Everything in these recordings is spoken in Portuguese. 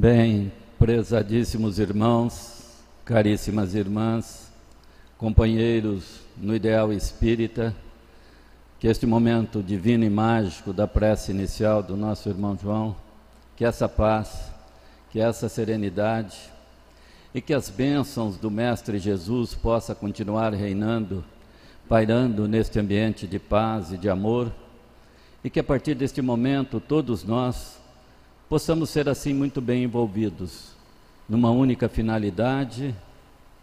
Bem, prezadíssimos irmãos, caríssimas irmãs, companheiros no ideal espírita, que este momento divino e mágico da prece inicial do nosso irmão João, que essa paz, que essa serenidade e que as bênçãos do Mestre Jesus possa continuar reinando, pairando neste ambiente de paz e de amor, e que a partir deste momento todos nós possamos ser assim muito bem envolvidos numa única finalidade,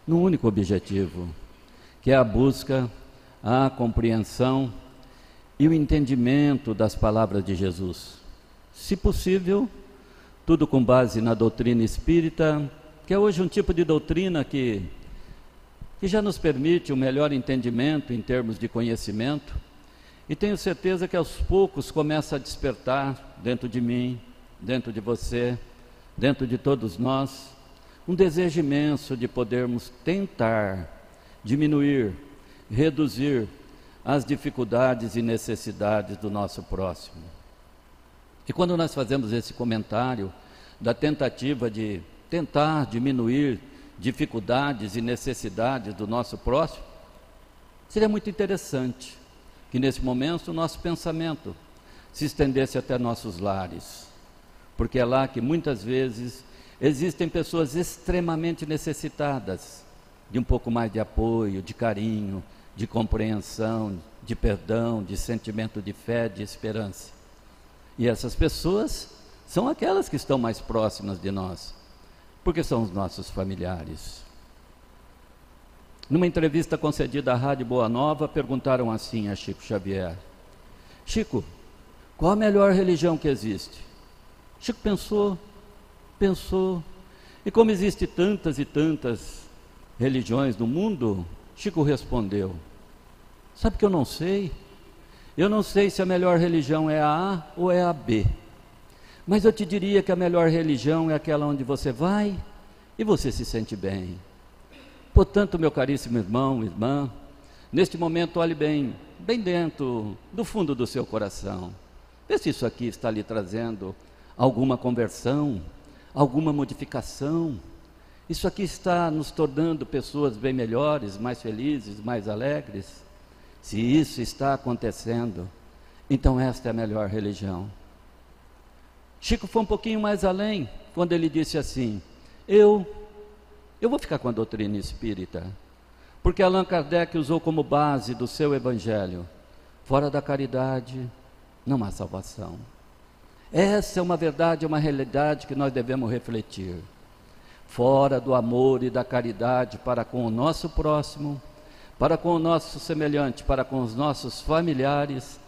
num único objetivo, que é a busca, a compreensão e o entendimento das palavras de Jesus. Se possível, tudo com base na doutrina espírita, que é hoje um tipo de doutrina que, que já nos permite um melhor entendimento em termos de conhecimento, e tenho certeza que aos poucos começa a despertar dentro de mim, dentro de você, dentro de todos nós, um desejo imenso de podermos tentar diminuir, reduzir as dificuldades e necessidades do nosso próximo. E quando nós fazemos esse comentário da tentativa de tentar diminuir dificuldades e necessidades do nosso próximo, seria muito interessante que nesse momento o nosso pensamento se estendesse até nossos lares, porque é lá que muitas vezes existem pessoas extremamente necessitadas de um pouco mais de apoio, de carinho, de compreensão, de perdão, de sentimento de fé, de esperança. E essas pessoas são aquelas que estão mais próximas de nós, porque são os nossos familiares. Numa entrevista concedida à Rádio Boa Nova, perguntaram assim a Chico Xavier: Chico, qual a melhor religião que existe? Chico pensou, pensou, e como existe tantas e tantas religiões no mundo, Chico respondeu: Sabe que eu não sei? Eu não sei se a melhor religião é a A ou é a B. Mas eu te diria que a melhor religião é aquela onde você vai e você se sente bem. Portanto, meu caríssimo irmão, irmã, neste momento olhe bem, bem dentro do fundo do seu coração. Vê se isso aqui está lhe trazendo alguma conversão, alguma modificação isso aqui está nos tornando pessoas bem melhores, mais felizes, mais alegres? Se isso está acontecendo, então esta é a melhor religião. Chico foi um pouquinho mais além quando ele disse assim: Eu, eu vou ficar com a doutrina espírita, porque Allan Kardec usou como base do seu evangelho: fora da caridade não há salvação. Essa é uma verdade, uma realidade que nós devemos refletir fora do amor e da caridade para com o nosso próximo, para com o nosso semelhante, para com os nossos familiares,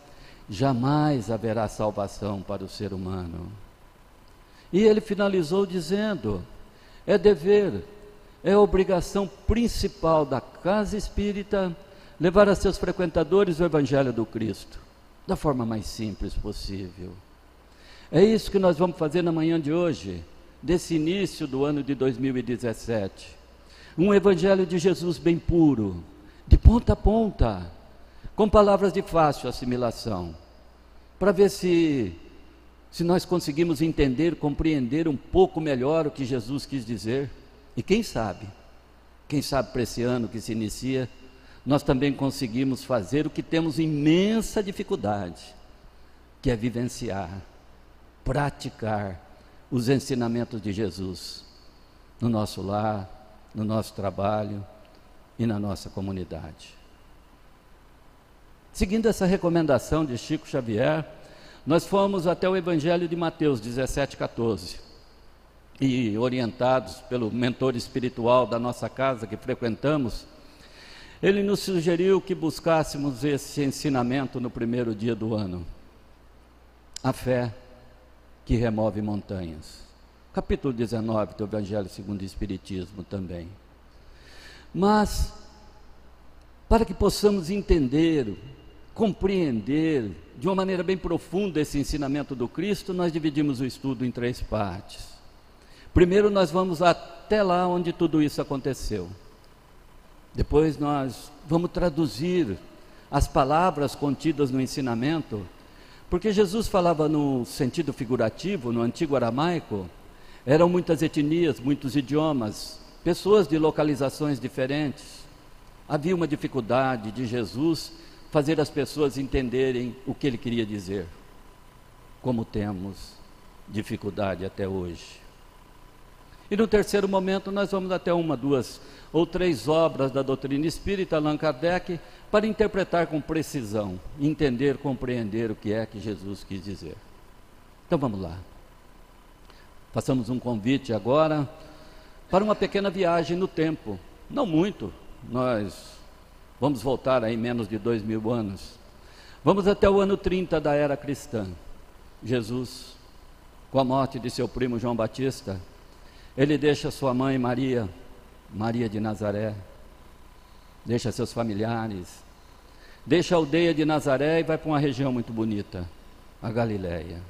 jamais haverá salvação para o ser humano. E ele finalizou dizendo: é dever, é obrigação principal da casa espírita levar a seus frequentadores o Evangelho do Cristo, da forma mais simples possível. É isso que nós vamos fazer na manhã de hoje desse início do ano de 2017. Um evangelho de Jesus bem puro, de ponta a ponta, com palavras de fácil assimilação, para ver se se nós conseguimos entender, compreender um pouco melhor o que Jesus quis dizer. E quem sabe, quem sabe para esse ano que se inicia, nós também conseguimos fazer o que temos imensa dificuldade, que é vivenciar, praticar os ensinamentos de Jesus no nosso lar, no nosso trabalho e na nossa comunidade. Seguindo essa recomendação de Chico Xavier, nós fomos até o Evangelho de Mateus 17, 14. E orientados pelo mentor espiritual da nossa casa que frequentamos, ele nos sugeriu que buscássemos esse ensinamento no primeiro dia do ano. A fé que remove montanhas. Capítulo 19 do Evangelho segundo o Espiritismo também. Mas, para que possamos entender, compreender de uma maneira bem profunda esse ensinamento do Cristo, nós dividimos o estudo em três partes. Primeiro, nós vamos até lá onde tudo isso aconteceu. Depois, nós vamos traduzir as palavras contidas no ensinamento porque Jesus falava no sentido figurativo, no antigo aramaico, Eram muitas etnias, muitos idiomas, pessoas de localizações diferentes. Havia uma dificuldade de Jesus fazer as pessoas entenderem o que ele queria dizer, como temos dificuldade até hoje. E no terceiro momento, nós vamos até uma, duas ou três obras da doutrina espírita, Allan Kardec, para interpretar com precisão, entender, compreender o que é que Jesus quis dizer. Então vamos lá. Façamos um convite agora para uma pequena viagem no tempo. Não muito, nós vamos voltar aí menos de dois mil anos. Vamos até o ano 30 da era cristã. Jesus, com a morte de seu primo João Batista, ele deixa sua mãe Maria, Maria de Nazaré, deixa seus familiares, deixa a aldeia de Nazaré e vai para uma região muito bonita, a Galileia.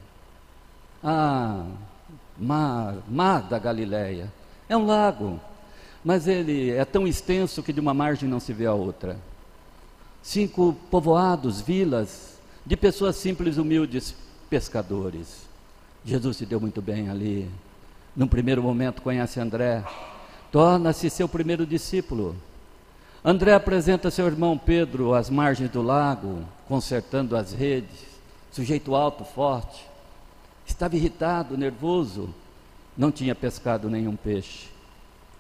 Ah, mar, mar da Galileia. É um lago, mas ele é tão extenso que de uma margem não se vê a outra. Cinco povoados, vilas, de pessoas simples, humildes, pescadores. Jesus se deu muito bem ali. Num primeiro momento conhece André, torna-se seu primeiro discípulo. André apresenta seu irmão Pedro às margens do lago, consertando as redes, sujeito alto, forte. Estava irritado, nervoso, não tinha pescado nenhum peixe.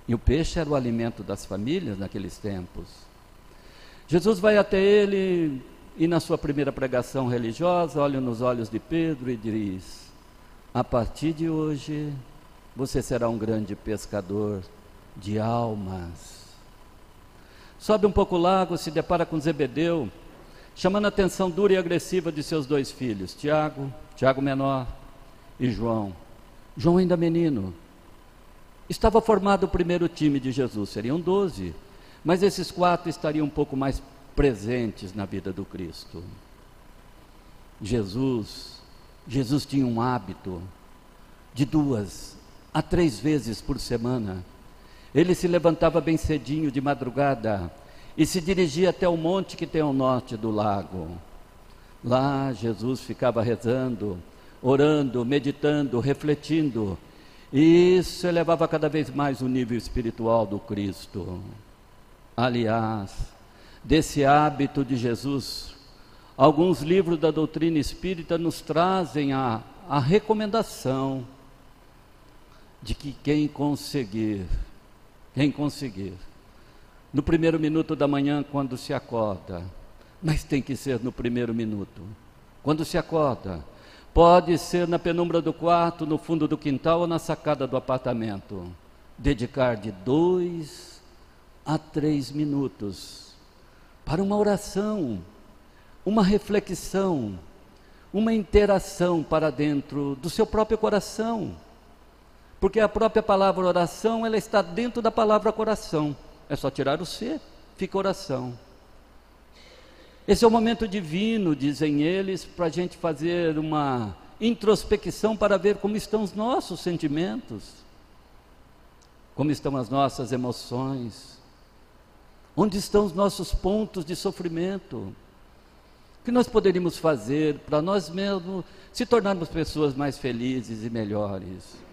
E o peixe era o alimento das famílias naqueles tempos. Jesus vai até ele e, na sua primeira pregação religiosa, olha nos olhos de Pedro e diz: A partir de hoje, você será um grande pescador de almas. Sobe um pouco o lago, se depara com Zebedeu, chamando a atenção dura e agressiva de seus dois filhos, Tiago, Tiago menor e João. João ainda menino. Estava formado o primeiro time de Jesus, seriam doze, mas esses quatro estariam um pouco mais presentes na vida do Cristo. Jesus, Jesus tinha um hábito de duas a três vezes por semana. Ele se levantava bem cedinho de madrugada e se dirigia até o monte que tem ao norte do lago. Lá Jesus ficava rezando, orando, meditando, refletindo. E isso elevava cada vez mais o nível espiritual do Cristo. Aliás, desse hábito de Jesus, alguns livros da doutrina espírita nos trazem a, a recomendação de que quem conseguir, quem conseguir, no primeiro minuto da manhã, quando se acorda, mas tem que ser no primeiro minuto, quando se acorda, Pode ser na penumbra do quarto, no fundo do quintal ou na sacada do apartamento. Dedicar de dois a três minutos para uma oração, uma reflexão, uma interação para dentro do seu próprio coração. Porque a própria palavra oração, ela está dentro da palavra coração. É só tirar o ser, fica oração. Esse é o momento divino, dizem eles, para a gente fazer uma introspecção para ver como estão os nossos sentimentos, como estão as nossas emoções, onde estão os nossos pontos de sofrimento. O que nós poderíamos fazer para nós mesmos se tornarmos pessoas mais felizes e melhores?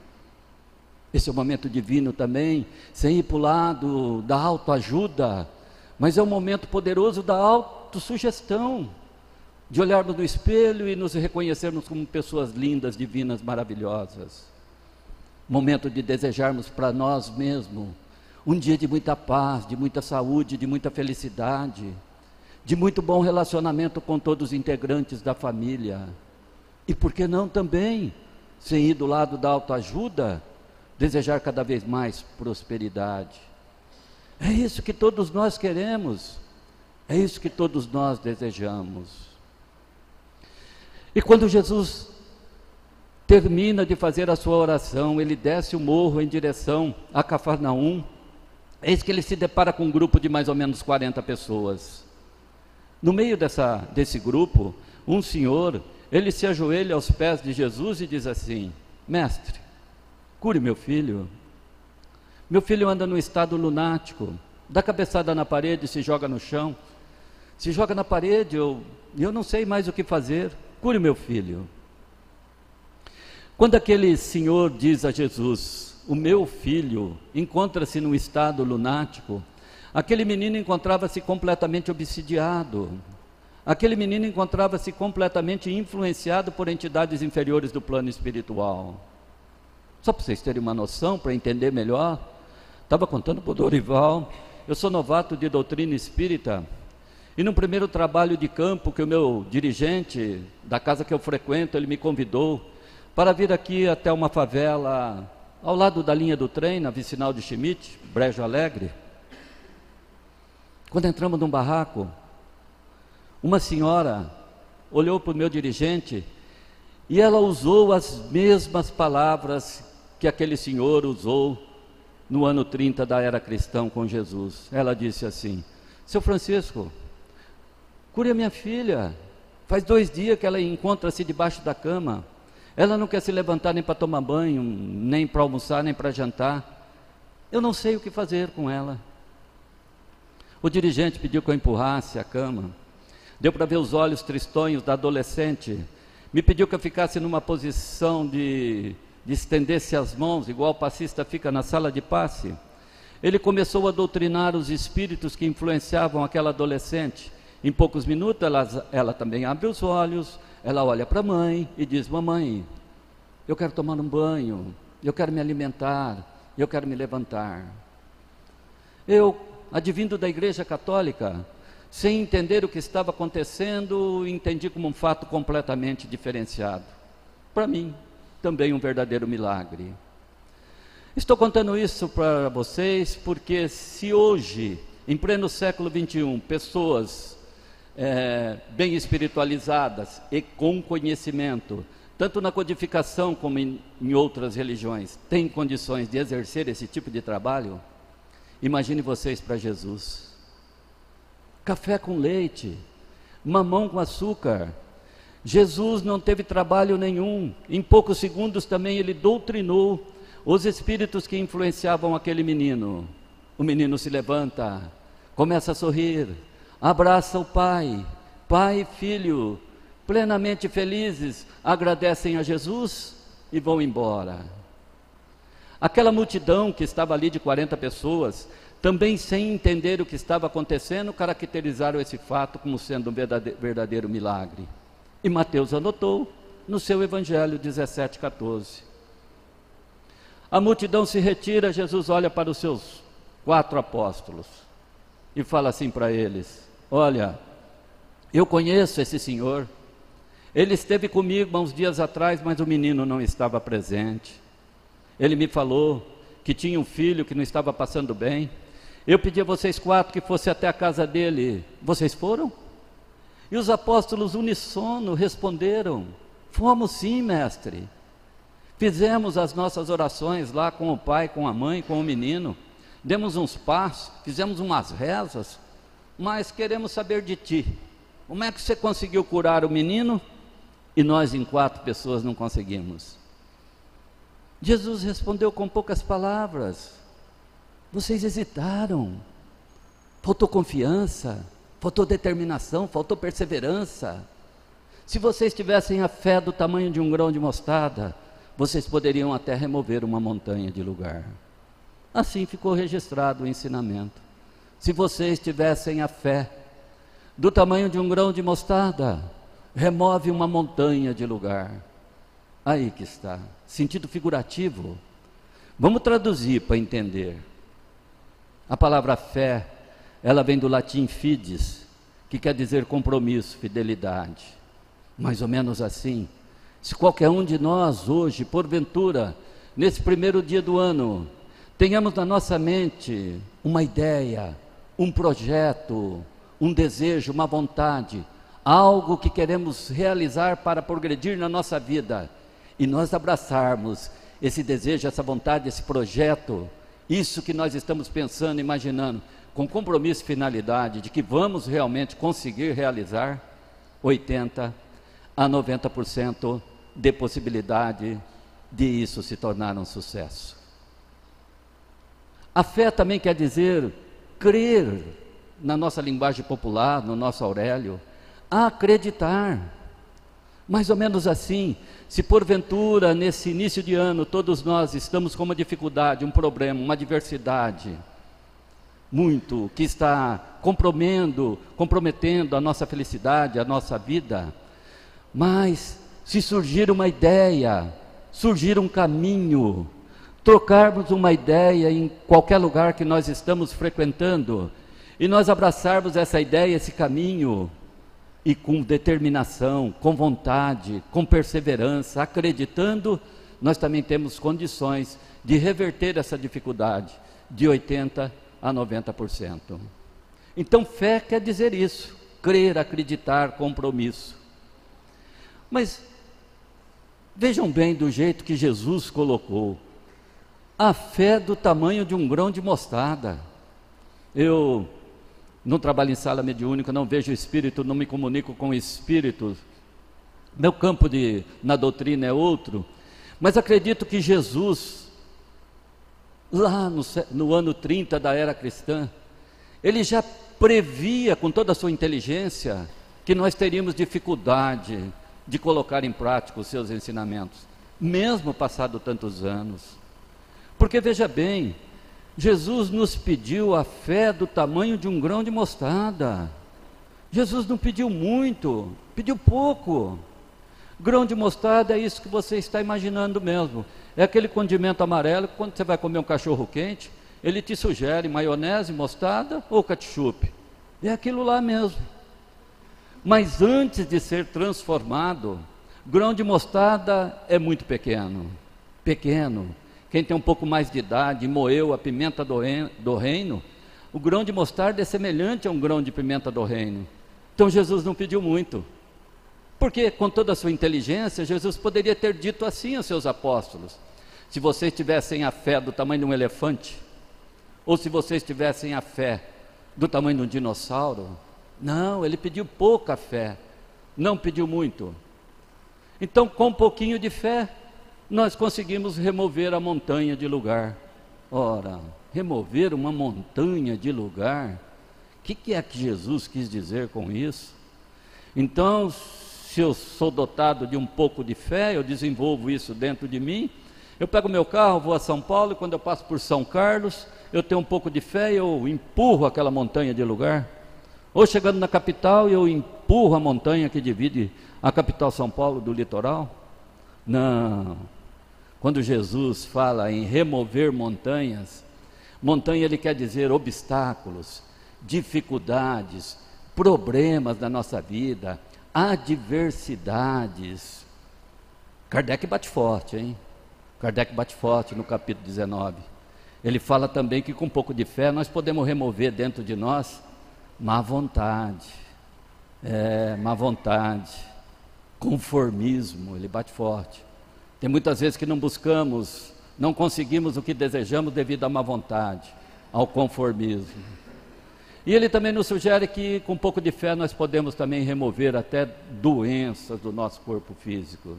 Esse é o momento divino também, sem ir para o lado da autoajuda, mas é um momento poderoso da autossugestão, de olharmos no espelho e nos reconhecermos como pessoas lindas, divinas, maravilhosas. Momento de desejarmos para nós mesmos um dia de muita paz, de muita saúde, de muita felicidade, de muito bom relacionamento com todos os integrantes da família. E por que não também, sem ir do lado da autoajuda, desejar cada vez mais prosperidade? É isso que todos nós queremos, é isso que todos nós desejamos. E quando Jesus termina de fazer a sua oração, ele desce o morro em direção a Cafarnaum, eis que ele se depara com um grupo de mais ou menos 40 pessoas. No meio dessa, desse grupo, um senhor, ele se ajoelha aos pés de Jesus e diz assim: Mestre, cure meu filho. Meu filho anda no estado lunático, dá cabeçada na parede, se joga no chão, se joga na parede, eu, eu não sei mais o que fazer, cure meu filho. Quando aquele senhor diz a Jesus: O meu filho encontra-se num estado lunático, aquele menino encontrava-se completamente obsidiado, aquele menino encontrava-se completamente influenciado por entidades inferiores do plano espiritual. Só para vocês terem uma noção, para entender melhor, estava contando para o Dorival, eu sou novato de doutrina espírita, e no primeiro trabalho de campo que o meu dirigente da casa que eu frequento, ele me convidou para vir aqui até uma favela ao lado da linha do trem, na vicinal de Schmidt, Brejo Alegre. Quando entramos num barraco, uma senhora olhou para o meu dirigente e ela usou as mesmas palavras que aquele senhor usou no ano 30 da era cristã com Jesus. Ela disse assim: Seu Francisco, cure a minha filha. Faz dois dias que ela encontra-se debaixo da cama. Ela não quer se levantar nem para tomar banho, nem para almoçar, nem para jantar. Eu não sei o que fazer com ela. O dirigente pediu que eu empurrasse a cama. Deu para ver os olhos tristonhos da adolescente. Me pediu que eu ficasse numa posição de de estender-se as mãos, igual o passista fica na sala de passe, ele começou a doutrinar os espíritos que influenciavam aquela adolescente. Em poucos minutos, ela, ela também abre os olhos, ela olha para a mãe e diz: Mamãe, eu quero tomar um banho, eu quero me alimentar, eu quero me levantar. Eu, advindo da Igreja Católica, sem entender o que estava acontecendo, entendi como um fato completamente diferenciado. Para mim, também um verdadeiro milagre. Estou contando isso para vocês porque se hoje, em pleno século 21, pessoas é, bem espiritualizadas e com conhecimento, tanto na codificação como em, em outras religiões, têm condições de exercer esse tipo de trabalho, imagine vocês para Jesus. Café com leite, mamão com açúcar, Jesus não teve trabalho nenhum, em poucos segundos também ele doutrinou os espíritos que influenciavam aquele menino. O menino se levanta, começa a sorrir, abraça o pai, pai e filho, plenamente felizes, agradecem a Jesus e vão embora. Aquela multidão que estava ali de 40 pessoas, também sem entender o que estava acontecendo, caracterizaram esse fato como sendo um verdadeiro milagre. E Mateus anotou no seu Evangelho 17, 14. A multidão se retira, Jesus olha para os seus quatro apóstolos e fala assim para eles: Olha, eu conheço esse senhor, ele esteve comigo há uns dias atrás, mas o menino não estava presente. Ele me falou que tinha um filho que não estava passando bem. Eu pedi a vocês quatro que fosse até a casa dele. Vocês foram? E os apóstolos unissono responderam: Fomos sim, mestre. Fizemos as nossas orações lá com o pai, com a mãe, com o menino. Demos uns passos, fizemos umas rezas, mas queremos saber de ti. Como é que você conseguiu curar o menino e nós em quatro pessoas não conseguimos? Jesus respondeu com poucas palavras. Vocês hesitaram, faltou confiança, faltou determinação, faltou perseverança. Se vocês tivessem a fé do tamanho de um grão de mostarda, vocês poderiam até remover uma montanha de lugar. Assim ficou registrado o ensinamento. Se vocês tivessem a fé do tamanho de um grão de mostarda, remove uma montanha de lugar. Aí que está, sentido figurativo. Vamos traduzir para entender. A palavra fé ela vem do latim fides, que quer dizer compromisso, fidelidade. Mais ou menos assim. Se qualquer um de nós hoje, porventura, nesse primeiro dia do ano, tenhamos na nossa mente uma ideia, um projeto, um desejo, uma vontade, algo que queremos realizar para progredir na nossa vida, e nós abraçarmos esse desejo, essa vontade, esse projeto, isso que nós estamos pensando, imaginando, com compromisso e finalidade de que vamos realmente conseguir realizar 80 a 90% de possibilidade de isso se tornar um sucesso. A fé também quer dizer crer, na nossa linguagem popular, no nosso Aurélio, acreditar. Mais ou menos assim, se porventura nesse início de ano todos nós estamos com uma dificuldade, um problema, uma adversidade, muito, que está comprometendo, comprometendo a nossa felicidade, a nossa vida, mas se surgir uma ideia, surgir um caminho, trocarmos uma ideia em qualquer lugar que nós estamos frequentando e nós abraçarmos essa ideia, esse caminho, e com determinação, com vontade, com perseverança, acreditando, nós também temos condições de reverter essa dificuldade de 80% a 90%. Então, fé quer dizer isso: crer, acreditar, compromisso. Mas vejam bem do jeito que Jesus colocou: a fé do tamanho de um grão de mostarda. Eu não trabalho em sala mediúnica, não vejo espírito, não me comunico com espíritos. Meu campo de, na doutrina é outro, mas acredito que Jesus, lá no, no ano 30 da era cristã, ele já previa com toda a sua inteligência que nós teríamos dificuldade de colocar em prática os seus ensinamentos, mesmo passado tantos anos. Porque veja bem, Jesus nos pediu a fé do tamanho de um grão de mostarda. Jesus não pediu muito, pediu pouco. Grão de mostarda é isso que você está imaginando mesmo. É aquele condimento amarelo que quando você vai comer um cachorro quente, ele te sugere maionese, mostarda ou ketchup. É aquilo lá mesmo. Mas antes de ser transformado, grão de mostarda é muito pequeno. Pequeno quem tem um pouco mais de idade moeu a pimenta do do reino, o grão de mostarda é semelhante a um grão de pimenta do reino. Então Jesus não pediu muito. Porque, com toda a sua inteligência, Jesus poderia ter dito assim aos seus apóstolos: se vocês tivessem a fé do tamanho de um elefante, ou se vocês tivessem a fé do tamanho de um dinossauro. Não, ele pediu pouca fé, não pediu muito. Então, com um pouquinho de fé, nós conseguimos remover a montanha de lugar. Ora, remover uma montanha de lugar, o que, que é que Jesus quis dizer com isso? Então, se eu sou dotado de um pouco de fé, eu desenvolvo isso dentro de mim. Eu pego meu carro, vou a São Paulo, e quando eu passo por São Carlos, eu tenho um pouco de fé e eu empurro aquela montanha de lugar. Ou chegando na capital, eu empurro a montanha que divide a capital São Paulo do litoral. Não, quando Jesus fala em remover montanhas, montanha ele quer dizer obstáculos, dificuldades, problemas da nossa vida, adversidades. Kardec bate forte, hein? Kardec bate forte no capítulo 19. Ele fala também que com um pouco de fé nós podemos remover dentro de nós má vontade, é, má vontade, conformismo, ele bate forte. Tem muitas vezes que não buscamos, não conseguimos o que desejamos devido à má vontade, ao conformismo. E ele também nos sugere que com um pouco de fé nós podemos também remover até doenças do nosso corpo físico.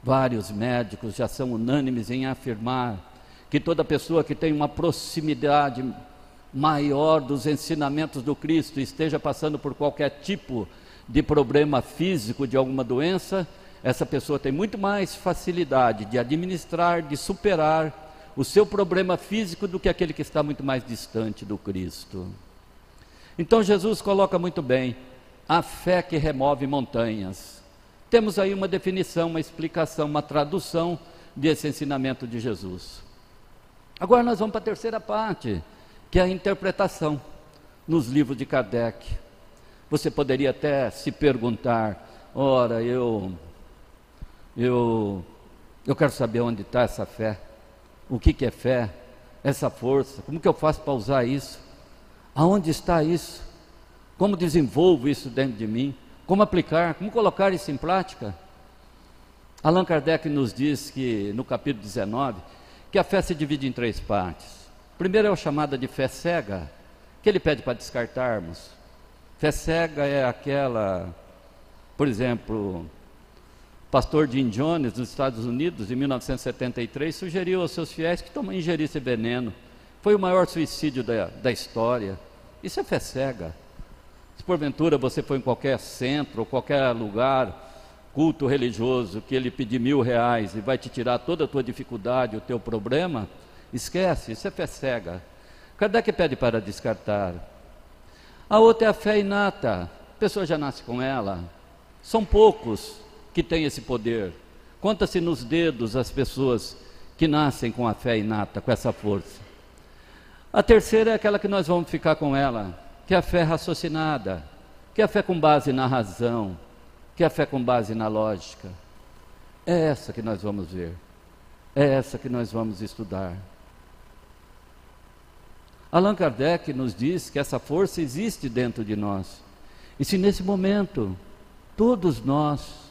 Vários médicos já são unânimes em afirmar que toda pessoa que tem uma proximidade maior dos ensinamentos do Cristo esteja passando por qualquer tipo de problema físico, de alguma doença, essa pessoa tem muito mais facilidade de administrar, de superar o seu problema físico do que aquele que está muito mais distante do Cristo. Então Jesus coloca muito bem a fé que remove montanhas. Temos aí uma definição, uma explicação, uma tradução desse ensinamento de Jesus. Agora nós vamos para a terceira parte, que é a interpretação nos livros de Kardec. Você poderia até se perguntar: ora, eu eu, eu quero saber onde está essa fé, o que, que é fé, essa força, como que eu faço para usar isso, aonde está isso, como desenvolvo isso dentro de mim, como aplicar, como colocar isso em prática. Allan Kardec nos diz que no capítulo 19 que a fé se divide em três partes. Primeiro é o chamada de fé cega, que ele pede para descartarmos. Fé cega é aquela, por exemplo, pastor Jim Jones, dos Estados Unidos, em 1973, sugeriu aos seus fiéis que ingerissem veneno. Foi o maior suicídio da, da história. Isso é fé cega. Se porventura você foi em qualquer centro ou qualquer lugar culto religioso que ele pedir mil reais e vai te tirar toda a tua dificuldade, o teu problema, esquece, isso é fé cega. Kardec pede para descartar. A outra é a fé inata, a pessoa já nasce com ela. São poucos que têm esse poder. Conta-se nos dedos as pessoas que nascem com a fé inata, com essa força. A terceira é aquela que nós vamos ficar com ela, que é a fé raciocinada, que é a fé com base na razão, que é a fé com base na lógica. É essa que nós vamos ver. É essa que nós vamos estudar. Allan Kardec nos diz que essa força existe dentro de nós. E se nesse momento todos nós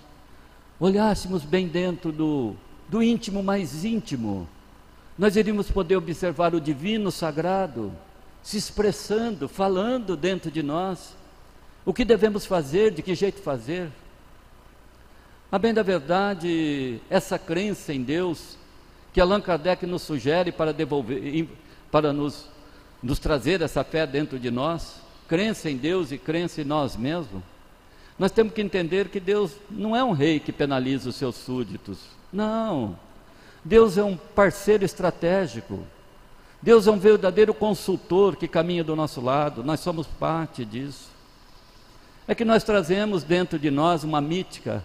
olhássemos bem dentro do, do íntimo mais íntimo, nós iríamos poder observar o divino sagrado se expressando, falando dentro de nós. O que devemos fazer, de que jeito fazer. A bem da verdade, essa crença em Deus que Allan Kardec nos sugere para devolver, para nos, nos trazer essa fé dentro de nós, crença em Deus e crença em nós mesmos, nós temos que entender que Deus não é um rei que penaliza os seus súditos. Não. Deus é um parceiro estratégico. Deus é um verdadeiro consultor que caminha do nosso lado. Nós somos parte disso. É que nós trazemos dentro de nós uma mítica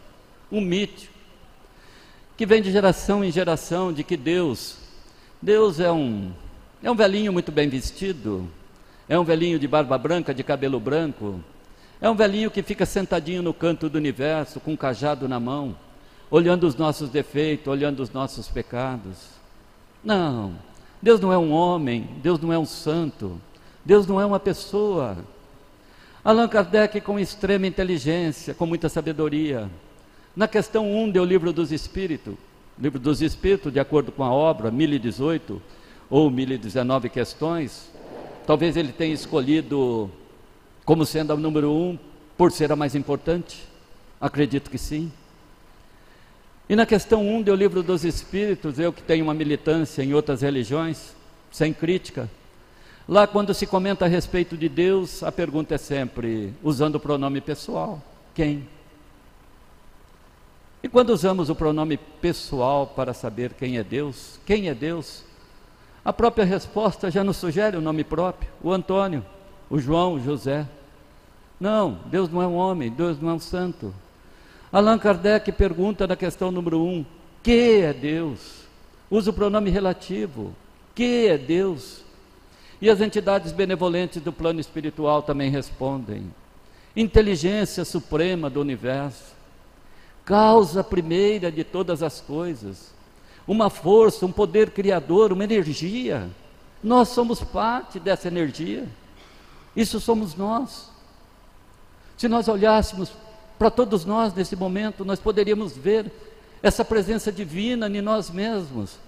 um mito que vem de geração em geração de que Deus, Deus é um é um velhinho muito bem vestido, é um velhinho de barba branca, de cabelo branco, é um velhinho que fica sentadinho no canto do universo, com um cajado na mão, olhando os nossos defeitos, olhando os nossos pecados. Não, Deus não é um homem, Deus não é um santo, Deus não é uma pessoa. Allan Kardec, com extrema inteligência, com muita sabedoria, na questão 1 do Livro dos Espíritos, Livro dos Espíritos, de acordo com a obra, 1018 ou 1019 questões, talvez ele tenha escolhido como sendo a número 1 por ser a mais importante. Acredito que sim. E na questão 1 do Livro dos Espíritos, eu que tenho uma militância em outras religiões, sem crítica, lá quando se comenta a respeito de Deus, a pergunta é sempre, usando o pronome pessoal: quem? E quando usamos o pronome pessoal para saber quem é Deus, quem é Deus, a própria resposta já nos sugere o nome próprio, o Antônio, o João, o José. Não, Deus não é um homem, Deus não é um santo. Allan Kardec pergunta na questão número um: que é Deus? Usa o pronome relativo. Que é Deus? E as entidades benevolentes do plano espiritual também respondem: inteligência suprema do universo causa primeira de todas as coisas, uma força, um poder criador, uma energia. Nós somos parte dessa energia. Isso somos nós. Se nós olhássemos para todos nós nesse momento, nós poderíamos ver essa presença divina em nós mesmos.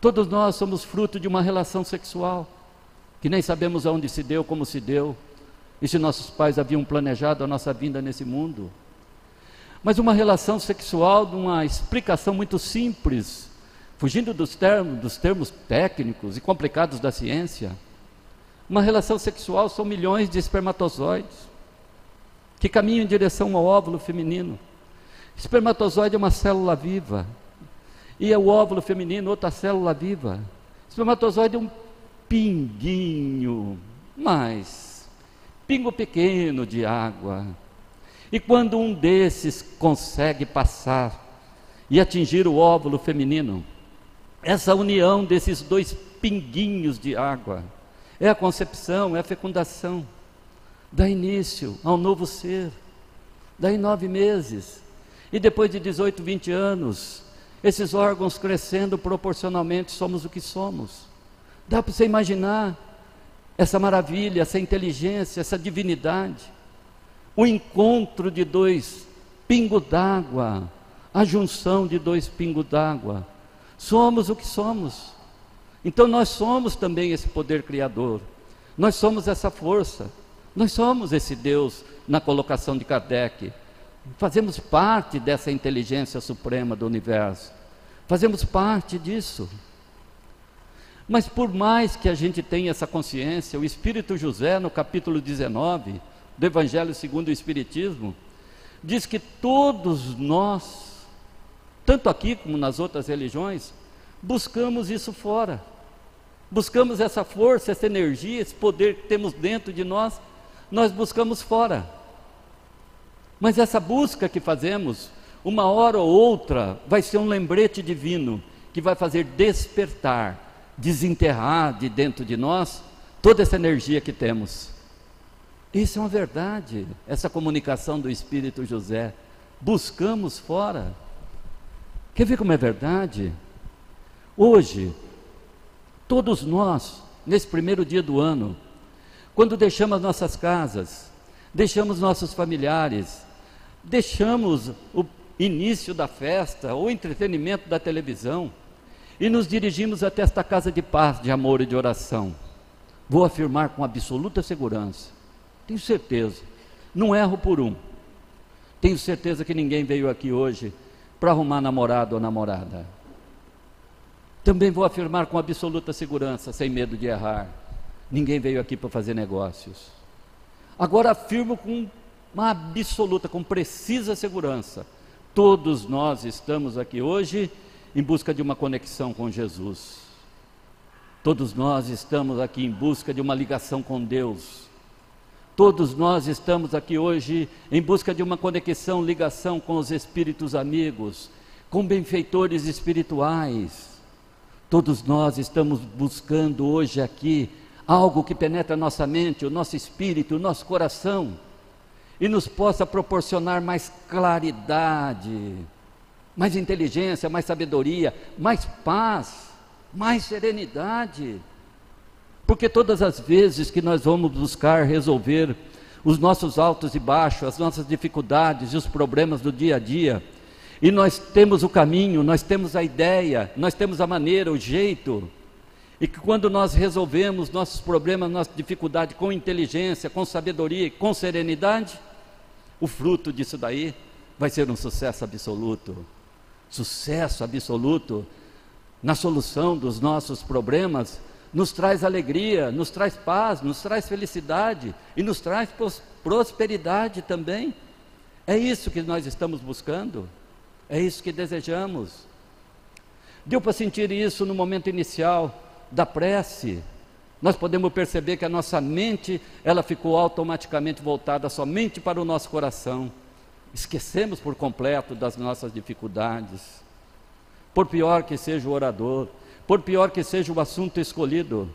Todos nós somos fruto de uma relação sexual que nem sabemos aonde se deu, como se deu, e se nossos pais haviam planejado a nossa vinda nesse mundo mas uma relação sexual de uma explicação muito simples, fugindo dos termos, dos termos técnicos e complicados da ciência. Uma relação sexual são milhões de espermatozoides que caminham em direção ao óvulo feminino. Espermatozoide é uma célula viva e é o óvulo feminino outra célula viva. Espermatozoide é um pinguinho, mas pingo pequeno de água e quando um desses consegue passar e atingir o óvulo feminino, essa união desses dois pinguinhos de água é a concepção, é a fecundação, dá início ao novo ser. Daí nove meses, e depois de 18, 20 anos, esses órgãos crescendo proporcionalmente, somos o que somos. Dá para você imaginar essa maravilha, essa inteligência, essa divinidade o encontro de dois pingos d'água, a junção de dois pingos d'água. Somos o que somos. Então nós somos também esse poder criador. Nós somos essa força. Nós somos esse Deus na colocação de Kardec. Fazemos parte dessa inteligência suprema do universo. Fazemos parte disso. Mas por mais que a gente tenha essa consciência, o Espírito José, no capítulo 19, do Evangelho segundo o Espiritismo, diz que todos nós, tanto aqui como nas outras religiões, buscamos isso fora. Buscamos essa força, essa energia, esse poder que temos dentro de nós, nós buscamos fora. Mas essa busca que fazemos, uma hora ou outra, vai ser um lembrete divino que vai fazer despertar, desenterrar de dentro de nós toda essa energia que temos. Isso é uma verdade, essa comunicação do Espírito José. Buscamos fora. Quer ver como é verdade? Hoje, todos nós, nesse primeiro dia do ano, quando deixamos nossas casas, deixamos nossos familiares, deixamos o início da festa, o entretenimento da televisão, e nos dirigimos até esta casa de paz, de amor e de oração. Vou afirmar com absoluta segurança tenho certeza. Não erro por um. Tenho certeza que ninguém veio aqui hoje para arrumar namorado ou namorada. Também vou afirmar com absoluta segurança, sem medo de errar: ninguém veio aqui para fazer negócios. Agora afirmo com uma absoluta, com precisa segurança: todos nós estamos aqui hoje em busca de uma conexão com Jesus. Todos nós estamos aqui em busca de uma ligação com Deus. Todos nós estamos aqui hoje em busca de uma conexão, ligação com os espíritos amigos, com benfeitores espirituais. Todos nós estamos buscando hoje aqui algo que penetra nossa mente, o nosso espírito, o nosso coração e nos possa proporcionar mais claridade, mais inteligência, mais sabedoria, mais paz, mais serenidade. Porque todas as vezes que nós vamos buscar resolver os nossos altos e baixos, as nossas dificuldades e os problemas do dia a dia, e nós temos o caminho, nós temos a ideia, nós temos a maneira, o jeito, e que quando nós resolvemos nossos problemas, nossa dificuldade com inteligência, com sabedoria e com serenidade, o fruto disso daí vai ser um sucesso absoluto. Sucesso absoluto na solução dos nossos problemas nos traz alegria, nos traz paz, nos traz felicidade e nos traz prosperidade também. É isso que nós estamos buscando, é isso que desejamos. Deu para sentir isso no momento inicial da prece. Nós podemos perceber que a nossa mente, ela ficou automaticamente voltada somente para o nosso coração. Esquecemos por completo das nossas dificuldades. Por pior que seja o orador, por pior que seja o assunto escolhido,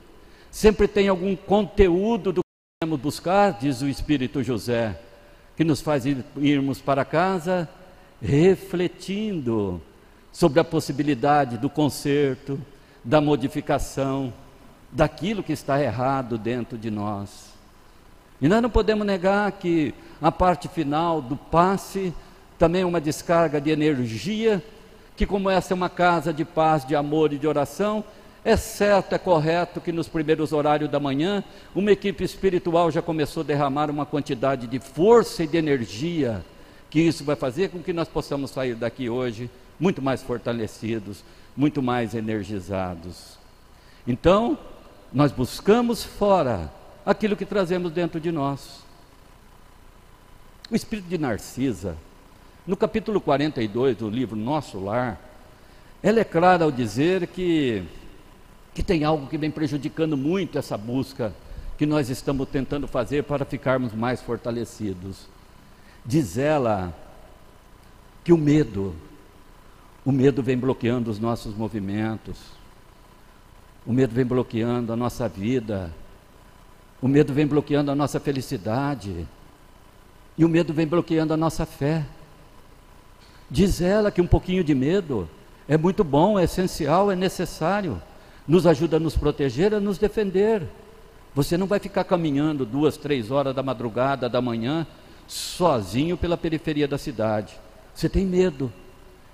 sempre tem algum conteúdo do que devemos buscar, diz o Espírito José, que nos faz ir, irmos para casa refletindo sobre a possibilidade do conserto, da modificação, daquilo que está errado dentro de nós. E nós não podemos negar que a parte final do passe também é uma descarga de energia que, como essa é uma casa de paz, de amor e de oração, é certo, é correto que nos primeiros horários da manhã, uma equipe espiritual já começou a derramar uma quantidade de força e de energia, que isso vai fazer com que nós possamos sair daqui hoje muito mais fortalecidos, muito mais energizados. Então, nós buscamos fora aquilo que trazemos dentro de nós. O espírito de Narcisa, no capítulo 42 do livro Nosso Lar, ela é clara ao dizer que, que tem algo que vem prejudicando muito essa busca que nós estamos tentando fazer para ficarmos mais fortalecidos. Diz ela que o medo, o medo vem bloqueando os nossos movimentos, o medo vem bloqueando a nossa vida, o medo vem bloqueando a nossa felicidade, e o medo vem bloqueando a nossa fé. Diz ela que um pouquinho de medo é muito bom, é essencial, é necessário. Nos ajuda a nos proteger, a nos defender. Você não vai ficar caminhando duas, três horas da madrugada, da manhã, sozinho pela periferia da cidade. Você tem medo.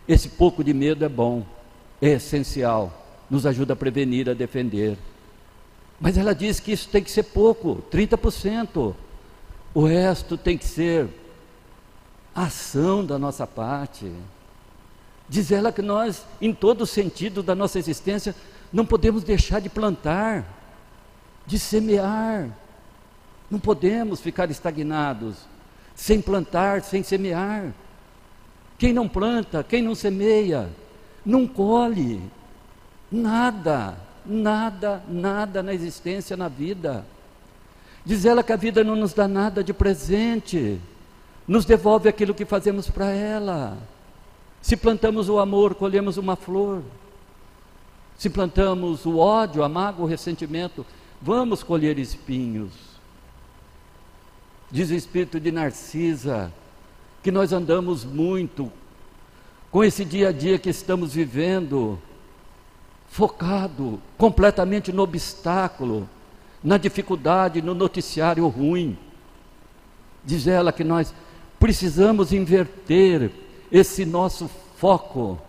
Esse pouco de medo é bom, é essencial, nos ajuda a prevenir, a defender. Mas ela diz que isso tem que ser pouco, 30%. O resto tem que ser ação da nossa parte. Diz ela que nós, em todo sentido da nossa existência, não podemos deixar de plantar, de semear. Não podemos ficar estagnados. sem plantar, sem semear. Quem não planta, quem não semeia, não colhe nada, nada, nada na existência, na vida. Diz ela que a vida não nos dá nada de presente, nos devolve aquilo que fazemos para ela. Se plantamos o amor, colhemos uma flor. Se plantamos o ódio, a mágoa, o ressentimento, vamos colher espinhos. Diz o espírito de Narcisa que nós andamos muito com esse dia a dia que estamos vivendo, focado completamente no obstáculo, na dificuldade, no noticiário ruim. Diz ela que nós precisamos inverter esse nosso foco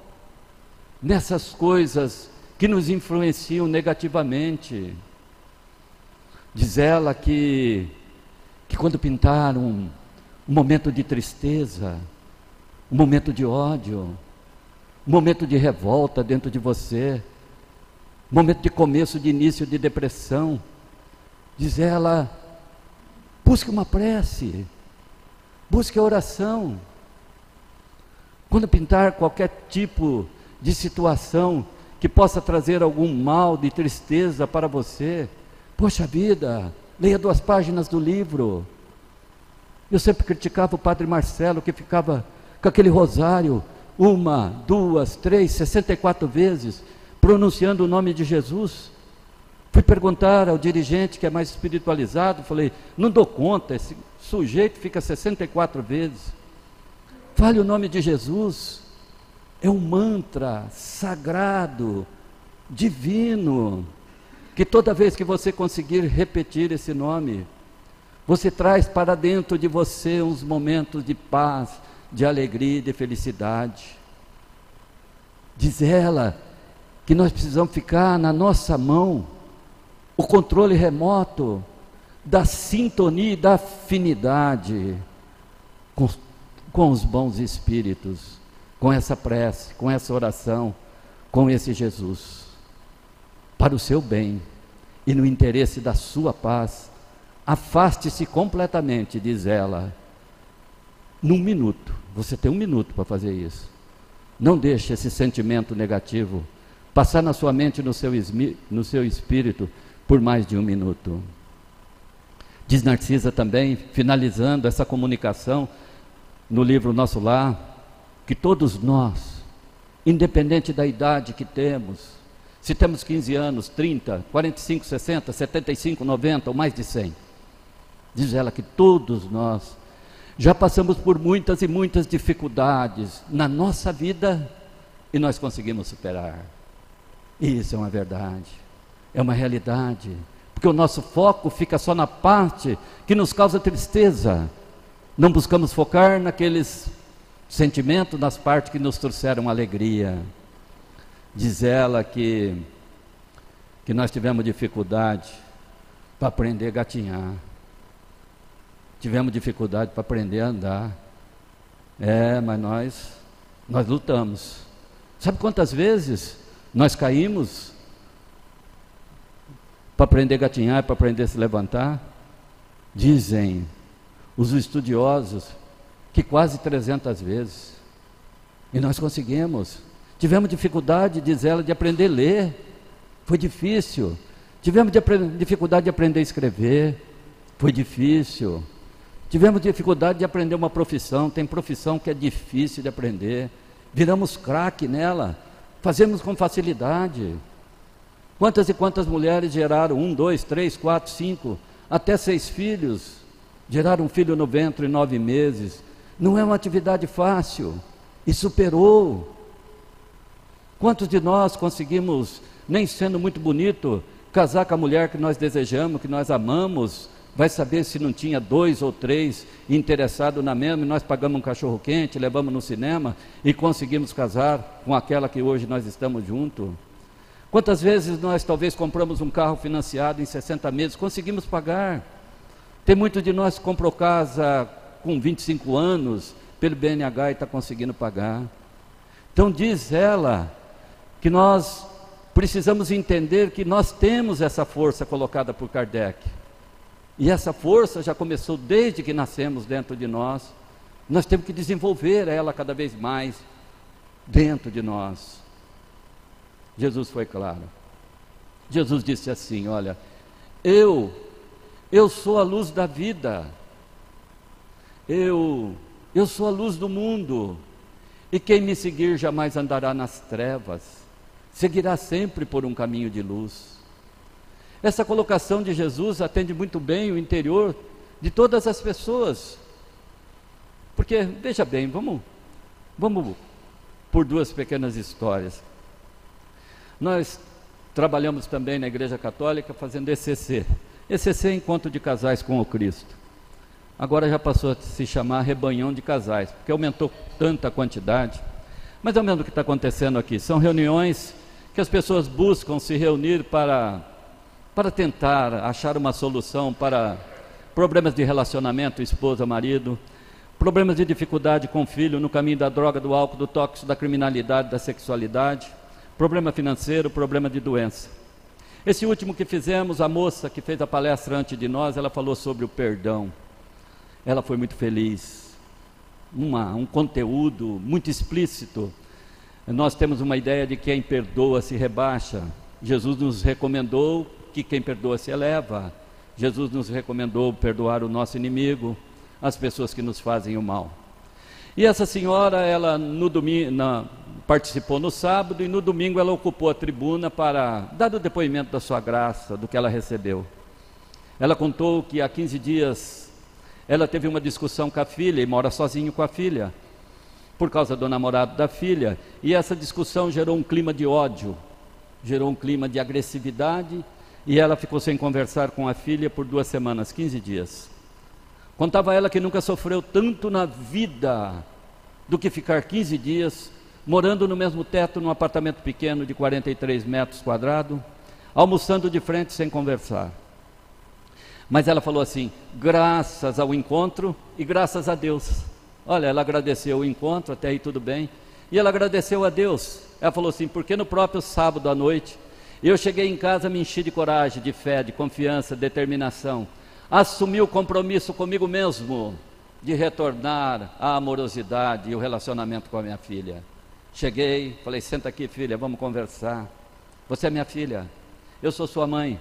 nessas coisas que nos influenciam negativamente. Diz ela que, que quando pintar um, momento de tristeza, um momento de ódio, um momento de revolta dentro de você, um momento de começo, de início de depressão, diz ela, busque uma prece, busque a oração. Quando pintar qualquer tipo de situação que possa trazer algum mal de tristeza para você, poxa vida, leia duas páginas do livro. Eu sempre criticava o padre Marcelo que ficava com aquele rosário uma, duas, três, sessenta e quatro vezes, pronunciando o nome de Jesus. Fui perguntar ao dirigente que é mais espiritualizado, falei, não dou conta, esse sujeito fica 64 vezes. Fale o nome de Jesus. É um mantra sagrado, divino, que toda vez que você conseguir repetir esse nome, você traz para dentro de você uns momentos de paz, de alegria de felicidade. Diz ela que nós precisamos ficar na nossa mão o controle remoto da sintonia e da afinidade com, com os bons espíritos, com essa prece, com essa oração, com esse Jesus, para o seu bem e no interesse da sua paz. Afaste-se completamente, diz ela, num minuto. Você tem um minuto para fazer isso. Não deixe esse sentimento negativo passar na sua mente, no seu, no seu espírito, por mais de um minuto. Diz Narcisa também, finalizando essa comunicação no livro Nosso Lar, que todos nós, independente da idade que temos, se temos 15 anos, 30, 45, 60, 75, 90 ou mais de 100, diz ela que todos nós já passamos por muitas e muitas dificuldades na nossa vida e nós conseguimos superar. Isso é uma verdade é uma realidade, porque o nosso foco fica só na parte que nos causa tristeza. Não buscamos focar naqueles sentimentos, nas partes que nos trouxeram alegria. Diz ela que, que nós tivemos dificuldade para aprender a gatinhar. Tivemos dificuldade para aprender a andar. É, mas nós, nós lutamos. Sabe quantas vezes nós caímos para aprender a gatinhar, para aprender a se levantar? Dizem os estudiosos que quase 300 vezes. E nós conseguimos. Tivemos dificuldade, diz ela, de aprender a ler. Foi difícil. Tivemos de dificuldade de aprender a escrever. Foi difícil. Tivemos dificuldade de aprender uma profissão. Tem profissão que é difícil de aprender. Viramos craque nela. Fazemos com facilidade. Quantas e quantas mulheres geraram um, dois, três, quatro, cinco, até seis filhos? Geraram um filho no ventre em nove meses. Não é uma atividade fácil. E superou. Quantos de nós conseguimos, nem sendo muito bonito, casar com a mulher que nós desejamos, que nós amamos? Vai saber se não tinha dois ou três interessados na mesma, e nós pagamos um cachorro quente, levamos no cinema e conseguimos casar com aquela que hoje nós estamos juntos. Quantas vezes nós talvez compramos um carro financiado em 60 meses, conseguimos pagar. Tem muito de nós que comprou casa com 25 anos, pelo BNH e está conseguindo pagar. Então diz ela que nós precisamos entender que nós temos essa força colocada por Kardec. E essa força já começou desde que nascemos dentro de nós. Nós temos que desenvolver ela cada vez mais dentro de nós. Jesus foi claro. Jesus disse assim: Olha, eu, eu sou a luz da vida. Eu, eu sou a luz do mundo. E quem me seguir jamais andará nas trevas, seguirá sempre por um caminho de luz. Essa colocação de Jesus atende muito bem o interior de todas as pessoas. Porque, veja bem, vamos, vamos por duas pequenas histórias. Nós trabalhamos também na Igreja Católica fazendo ECC. ECC é Encontro de Casais com o Cristo agora já passou a se chamar rebanhão de casais, porque aumentou tanta quantidade. Mas é o mesmo que está acontecendo aqui. São reuniões que as pessoas buscam se reunir para, para tentar achar uma solução para problemas de relacionamento, esposa, marido, problemas de dificuldade com o filho no caminho da droga, do álcool, do tóxico, da criminalidade, da sexualidade, problema financeiro, problema de doença. Esse último que fizemos, a moça que fez a palestra antes de nós, ela falou sobre o perdão ela foi muito feliz. Uma, um conteúdo muito explícito. Nós temos uma ideia de que quem perdoa se rebaixa. Jesus nos recomendou que quem perdoa se eleva. Jesus nos recomendou perdoar o nosso inimigo, as pessoas que nos fazem o mal. E essa senhora, ela no domingo, na, participou no sábado e no domingo ela ocupou a tribuna para dar o depoimento da sua graça, do que ela recebeu. Ela contou que há 15 dias ela teve uma discussão com a filha e mora sozinho com a filha, por causa do namorado da filha, e essa discussão gerou um clima de ódio, gerou um clima de agressividade, e ela ficou sem conversar com a filha por duas semanas, 15 dias. Contava ela que nunca sofreu tanto na vida do que ficar 15 dias morando no mesmo teto num apartamento pequeno de 43 metros quadrados, almoçando de frente sem conversar. Mas ela falou assim: graças ao encontro e graças a Deus. Olha, ela agradeceu o encontro, até aí tudo bem. E ela agradeceu a Deus. Ela falou assim: porque no próprio sábado à noite, eu cheguei em casa, me enchi de coragem, de fé, de confiança, determinação. Assumi o compromisso comigo mesmo de retornar à amorosidade e o relacionamento com a minha filha. Cheguei, falei: senta aqui, filha, vamos conversar. Você é minha filha, eu sou sua mãe.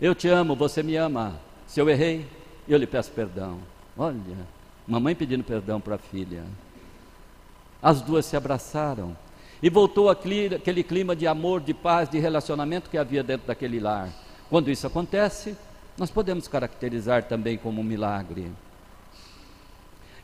Eu te amo, você me ama. Se eu errei, eu lhe peço perdão. Olha, mamãe pedindo perdão para a filha. As duas se abraçaram. E voltou aquele clima de amor, de paz, de relacionamento que havia dentro daquele lar. Quando isso acontece, nós podemos caracterizar também como um milagre.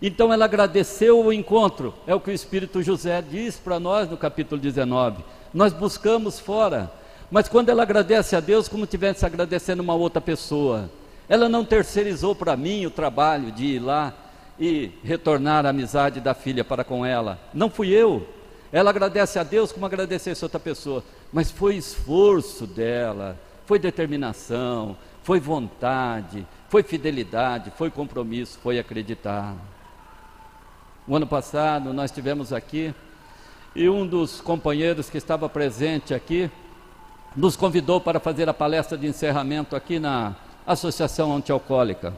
Então ela agradeceu o encontro, é o que o Espírito José diz para nós no capítulo 19. Nós buscamos fora, mas quando ela agradece a Deus, como tivesse agradecendo uma outra pessoa, ela não terceirizou para mim o trabalho de ir lá e retornar a amizade da filha para com ela. Não fui eu. Ela agradece a Deus como agradecesse outra pessoa. Mas foi esforço dela, foi determinação, foi vontade, foi fidelidade, foi compromisso, foi acreditar. O ano passado nós tivemos aqui e um dos companheiros que estava presente aqui nos convidou para fazer a palestra de encerramento aqui na Associação Antialcoólica.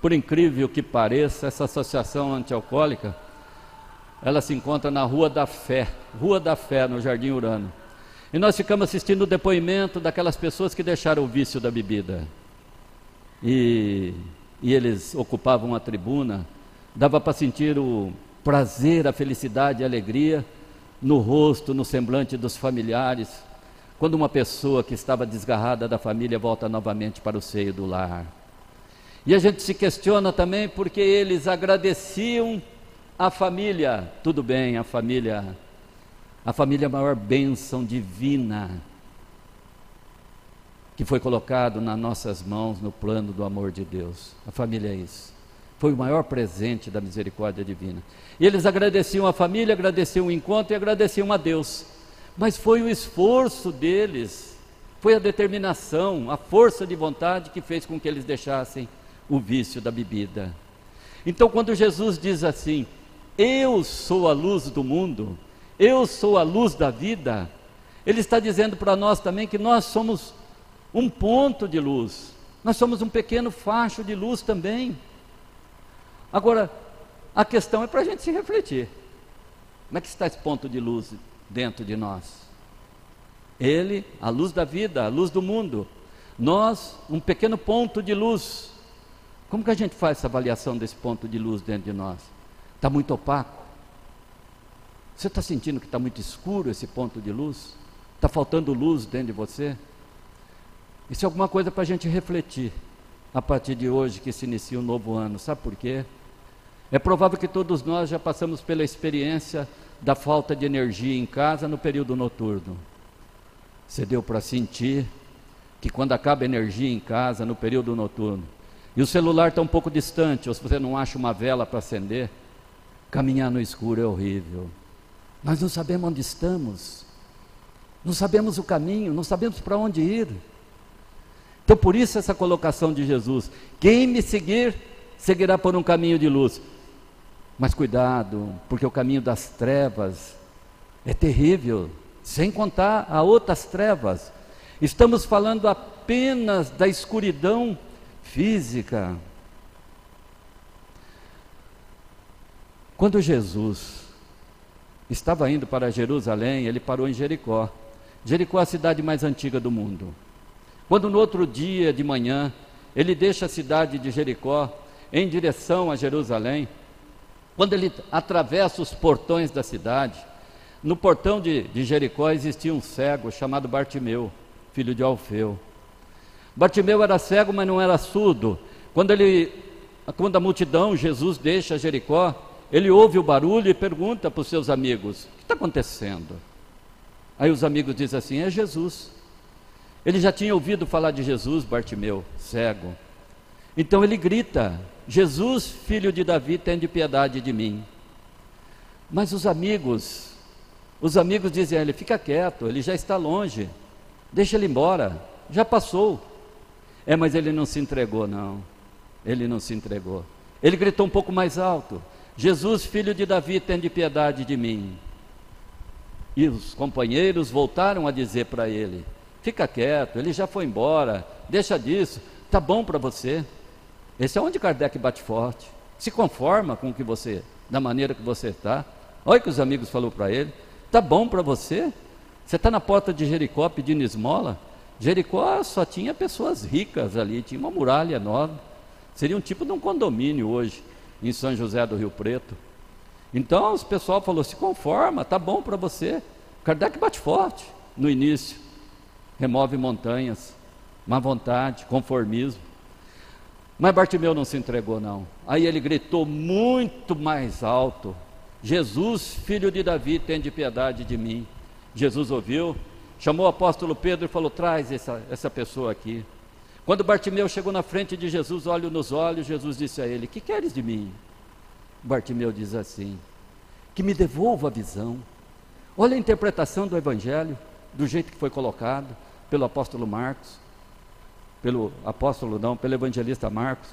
Por incrível que pareça, essa associação antialcoólica, ela se encontra na Rua da Fé, Rua da Fé, no Jardim Urano. E nós ficamos assistindo o depoimento daquelas pessoas que deixaram o vício da bebida. E, e eles ocupavam a tribuna, dava para sentir o prazer, a felicidade a alegria no rosto, no semblante dos familiares, quando uma pessoa que estava desgarrada da família volta novamente para o seio do lar. E a gente se questiona também porque eles agradeciam a família. Tudo bem, a família, a família é a maior bênção divina que foi colocado nas nossas mãos no plano do amor de Deus. A família é isso. Foi o maior presente da misericórdia divina. E eles agradeciam a família, agradeciam o encontro e agradeciam a Deus mas foi o esforço deles, foi a determinação, a força de vontade que fez com que eles deixassem o vício da bebida. Então, quando Jesus diz assim: Eu sou a luz do mundo, eu sou a luz da vida, ele está dizendo para nós também que nós somos um ponto de luz. Nós somos um pequeno facho de luz também. Agora, a questão é para a gente se refletir. Como é que está esse ponto de luz dentro de nós? Ele, a luz da vida, a luz do mundo. Nós, um pequeno ponto de luz. Como que a gente faz essa avaliação desse ponto de luz dentro de nós? Está muito opaco? Você está sentindo que está muito escuro esse ponto de luz? Está faltando luz dentro de você? Isso é alguma coisa para a gente refletir a partir de hoje que se inicia um novo ano. Sabe por quê? É provável que todos nós já passamos pela experiência da falta de energia em casa no período noturno. Você deu para sentir que quando acaba a energia em casa no período noturno, e o celular está um pouco distante, ou se você não acha uma vela para acender, caminhar no escuro é horrível. Nós não sabemos onde estamos, não sabemos o caminho, não sabemos para onde ir. Então, por isso, essa colocação de Jesus: quem me seguir, seguirá por um caminho de luz. Mas cuidado, porque o caminho das trevas é terrível, sem contar a outras trevas. Estamos falando apenas da escuridão física. Quando Jesus estava indo para Jerusalém, ele parou em Jericó. Jericó é a cidade mais antiga do mundo. Quando no outro dia de manhã ele deixa a cidade de Jericó em direção a Jerusalém, quando ele atravessa os portões da cidade, no portão de, de Jericó existia um cego chamado Bartimeu, filho de Alfeu. Bartimeu era cego, mas não era surdo. Quando ele, quando a multidão, Jesus deixa Jericó, ele ouve o barulho e pergunta para os seus amigos: O que está acontecendo? Aí os amigos dizem assim: É Jesus. Ele já tinha ouvido falar de Jesus, Bartimeu, cego. Então ele grita: Jesus, filho de Davi, tem de piedade de mim. Mas os amigos, os amigos dizem a ele: fica quieto, ele já está longe, deixa ele embora, já passou. É, mas ele não se entregou, não. Ele não se entregou. Ele gritou um pouco mais alto: Jesus, filho de Davi, tem de piedade de mim. E os companheiros voltaram a dizer para ele: Fica quieto, ele já foi embora, deixa disso, tá bom para você. Esse é onde Kardec bate forte. Se conforma com o que você, da maneira que você está. Olha o que os amigos falou para ele. Tá bom para você? Você está na porta de Jericó pedindo esmola? Jericó só tinha pessoas ricas ali, tinha uma muralha enorme. Seria um tipo de um condomínio hoje, em São José do Rio Preto. Então o pessoal falou: se conforma, tá bom para você. Kardec bate forte no início remove montanhas, má vontade, conformismo. Mas Bartimeu não se entregou, não. Aí ele gritou muito mais alto: Jesus, filho de Davi, tem de piedade de mim. Jesus ouviu, chamou o apóstolo Pedro e falou: Traz essa, essa pessoa aqui. Quando Bartimeu chegou na frente de Jesus, olho nos olhos, Jesus disse a ele: Que queres de mim? Bartimeu diz assim: Que me devolva a visão. Olha a interpretação do Evangelho, do jeito que foi colocado pelo apóstolo Marcos, pelo apóstolo não, pelo evangelista Marcos.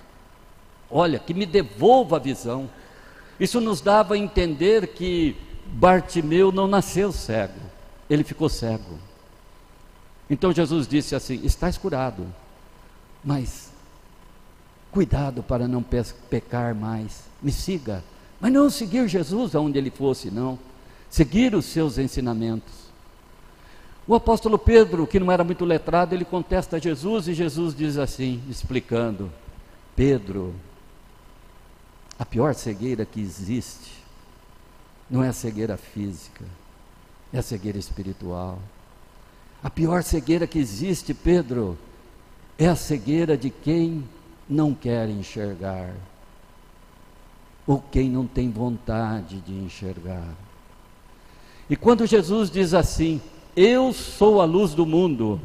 Olha, que me devolva a visão. Isso nos dava a entender que Bartimeu não nasceu cego, ele ficou cego. Então Jesus disse assim: Estás curado, mas cuidado para não pecar mais, me siga. Mas não seguir Jesus aonde ele fosse, não. Seguir os seus ensinamentos. O apóstolo Pedro, que não era muito letrado, ele contesta Jesus e Jesus diz assim, explicando: Pedro, a pior cegueira que existe não é a cegueira física, é a cegueira espiritual. A pior cegueira que existe, Pedro, é a cegueira de quem não quer enxergar, ou quem não tem vontade de enxergar. E quando Jesus diz assim, eu sou a luz do mundo.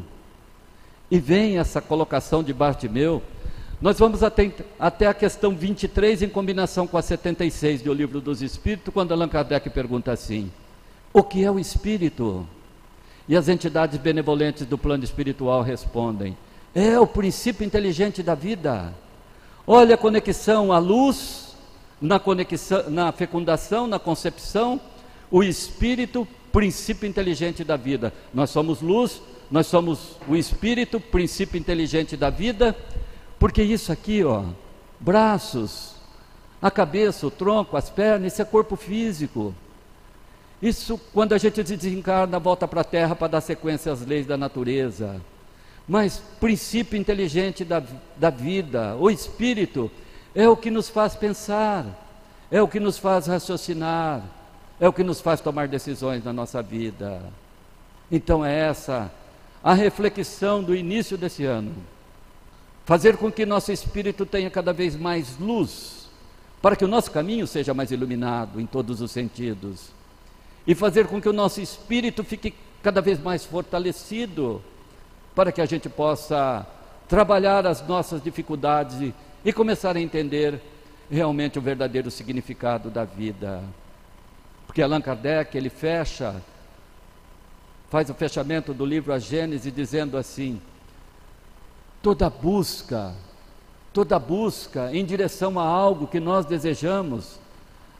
E vem essa colocação de Bartimeu. Nós vamos até, até a questão 23 em combinação com a 76 do Livro dos Espíritos, quando Allan Kardec pergunta assim: O que é o espírito? E as entidades benevolentes do plano espiritual respondem: É o princípio inteligente da vida. Olha a conexão, a luz na conexão, na fecundação, na concepção, o espírito princípio inteligente da vida. Nós somos luz, nós somos o espírito, princípio inteligente da vida, Porque isso aqui, ó, braços, a cabeça, o tronco, as pernas, isso é corpo físico. Isso, quando a gente desencarna, volta para a terra para dar sequência às leis da natureza. Mas princípio inteligente da, da vida, o espírito, é o que nos faz pensar, é o que nos faz raciocinar, é o que nos faz tomar decisões na nossa vida. Então é essa a reflexão do início desse ano. Fazer com que nosso espírito tenha cada vez mais luz, para que o nosso caminho seja mais iluminado em todos os sentidos. E fazer com que o nosso espírito fique cada vez mais fortalecido, para que a gente possa trabalhar as nossas dificuldades e, começar a entender realmente o verdadeiro significado da vida. Porque Allan Kardec, ele fecha faz o fechamento do livro A Gênese dizendo assim: toda busca, toda busca em direção a algo que nós desejamos,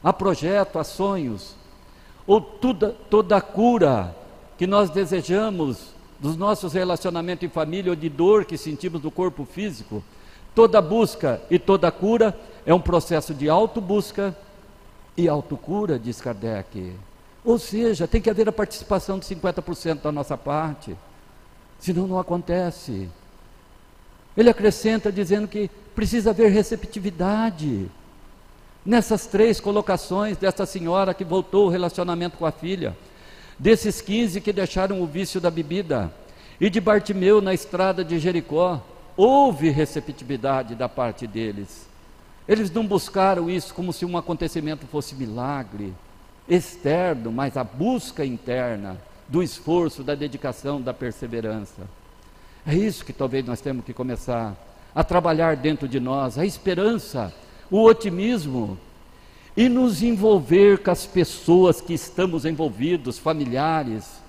a projeto, a sonhos, ou toda, toda cura que nós desejamos dos nossos relacionamentos em família ou de dor que sentimos no corpo físico, toda busca e toda cura é um processo de autobusca e autocura, diz Kardec. Ou seja, tem que haver a participação de 50% da nossa parte, senão não acontece. Ele acrescenta dizendo que precisa haver receptividade. Nessas três colocações dessa senhora que voltou o relacionamento com a filha, desses 15 que deixaram o vício da bebida, e de Bartimeu na estrada de Jericó, houve receptividade da parte deles. Eles não buscaram isso como se um acontecimento fosse milagre externo, mas a busca interna do esforço, da dedicação, da perseverança. É isso que talvez nós temos que começar a trabalhar dentro de nós, a esperança, o otimismo e nos envolver com as pessoas que estamos envolvidos, familiares,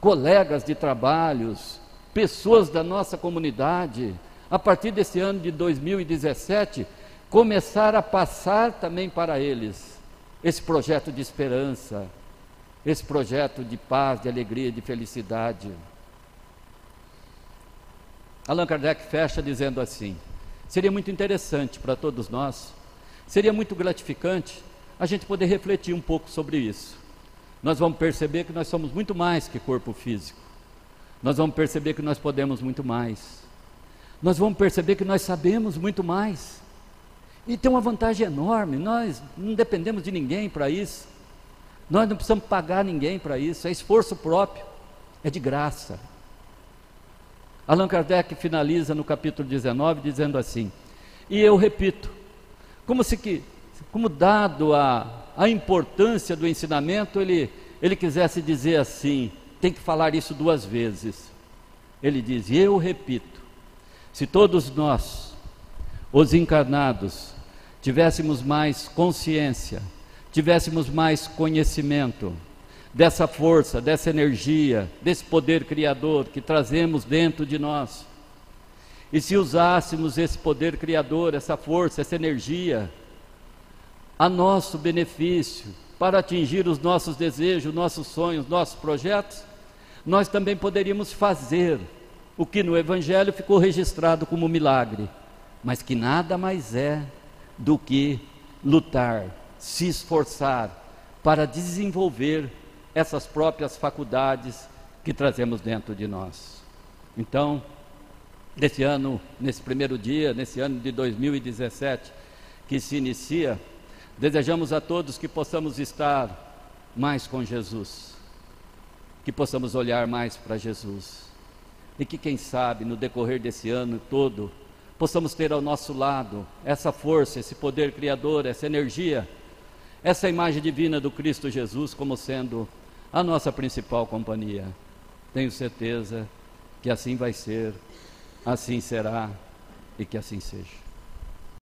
colegas de trabalhos, pessoas da nossa comunidade, a partir desse ano de 2017, começar a passar também para eles esse projeto de esperança, esse projeto de paz, de alegria, de felicidade. Allan Kardec fecha dizendo assim: seria muito interessante para todos nós, seria muito gratificante a gente poder refletir um pouco sobre isso. Nós vamos perceber que nós somos muito mais que corpo físico. Nós vamos perceber que nós podemos muito mais. Nós vamos perceber que nós sabemos muito mais. E tem uma vantagem enorme: nós não dependemos de ninguém para isso, nós não precisamos pagar ninguém para isso, é esforço próprio, é de graça. Allan Kardec finaliza no capítulo 19 dizendo assim: E eu repito, como se que, como dado a, a importância do ensinamento, ele, ele quisesse dizer assim, tem que falar isso duas vezes. Ele diz: Eu repito, se todos nós, os encarnados, tivéssemos mais consciência, tivéssemos mais conhecimento dessa força, dessa energia, desse poder criador que trazemos dentro de nós. E se usássemos esse poder criador, essa força, essa energia, a nosso benefício, para atingir os nossos desejos, nossos sonhos, nossos projetos, nós também poderíamos fazer o que no Evangelho ficou registrado como milagre, mas que nada mais é do que lutar, se esforçar para desenvolver essas próprias faculdades que trazemos dentro de nós. Então, nesse ano, nesse primeiro dia, nesse ano de 2017 que se inicia, desejamos a todos que possamos estar mais com Jesus, que possamos olhar mais para Jesus e que, quem sabe, no decorrer desse ano todo, possamos ter ao nosso lado essa força, esse poder criador, essa energia, essa imagem divina do Cristo Jesus como sendo a nossa principal companhia. Tenho certeza que assim vai ser, assim será e que assim seja.